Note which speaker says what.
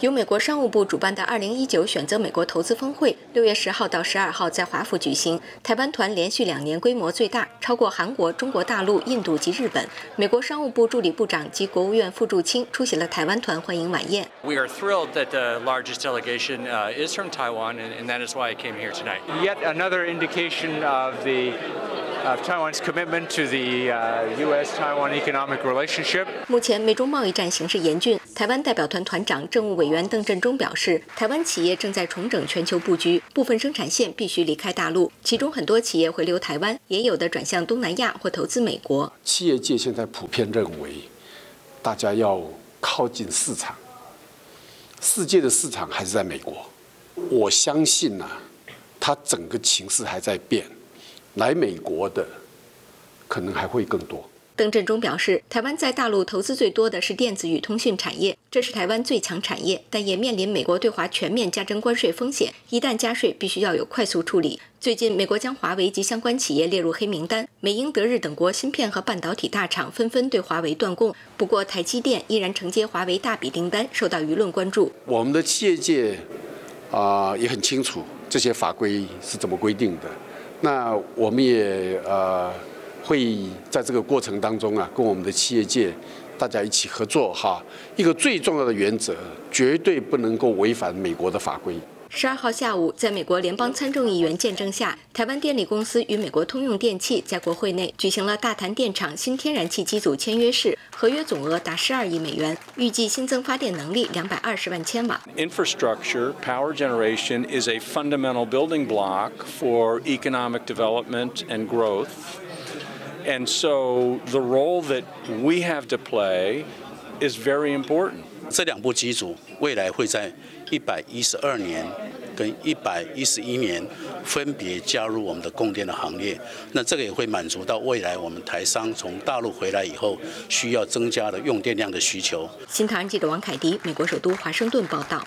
Speaker 1: 由美国商务部主办的2019选择美国投资峰会，六月十号到十二号在华府举行。台湾团连续两年规模最大，超过韩国、中国大陆、印度及日本。美国商务部助理部长及国务院副驻青出席了台湾团欢迎晚宴。
Speaker 2: We are thrilled that the largest delegation is from Taiwan, and that is why I came here tonight.
Speaker 3: Yet another indication of the of Taiwan's commitment to the U.S.-Taiwan economic relationship.
Speaker 1: 目前美中贸易战形势严峻，台湾代表团团长政务委员邓振中表示，台湾企业正在重整全球布局，部分生产线必须离开大陆，其中很多企业回流台湾，也有的转向东南亚或投资美国。
Speaker 4: 企业界现在普遍认为，大家要靠近市场，世界的市场还是在美国。我相信呢，它整个情势还在变。来美国的可能还会更多。
Speaker 1: 邓振中表示，台湾在大陆投资最多的是电子与通讯产业，这是台湾最强产业，但也面临美国对华全面加征关税风险。一旦加税，必须要有快速处理。最近，美国将华为及相关企业列入黑名单，美英德日等国芯片和半导体大厂纷纷对华为断供。不过，台积电依然承接华为大笔订单，受到舆论关注。
Speaker 4: 我们的企业界啊也很清楚这些法规是怎么规定的。那我们也呃会在这个过程当中啊，跟我们的企业界大家一起合作哈。一个最重要的原则，绝对不能够违反美国的法规。
Speaker 1: 十二号下午，在美国联邦参众议员见证下，台湾电力公司与美国通用电气在国会内举行了大潭电厂新天然气机组签约式，合约总额达十二亿美元，预计新增发电能力两百二十万千瓦。
Speaker 5: Infrastructure power generation is a fundamental building block for economic development and growth, and so the role that we have to play is very important.
Speaker 6: 这两部机组未来会在一百一十二年跟一百一十一年分别加入我们的供电的行列，那这个也会满足到未来我们台商从大陆回来以后需要增加的用电量的需求。
Speaker 1: 新唐人记者王凯迪，美国首都华盛顿报道。